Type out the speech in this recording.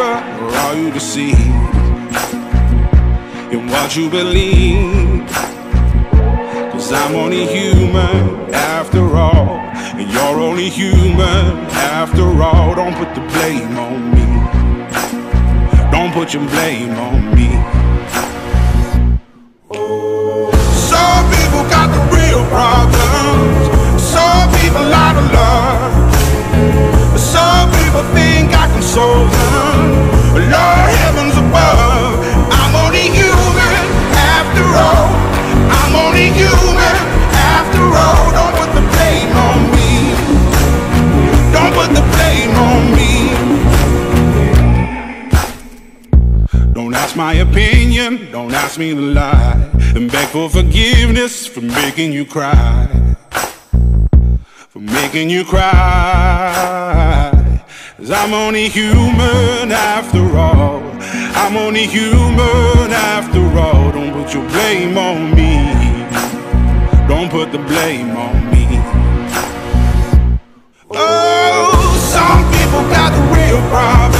clearer, or are you deceived in what you believe? Cause I'm only human after all, and you're only human after all. Don't put the blame on me. Don't put your blame on me. My opinion, don't ask me to lie. And beg for forgiveness for making you cry. For making you cry. Cause I'm only human after all. I'm only human after all. Don't put your blame on me. Don't put the blame on me. Oh, some people got the real problems.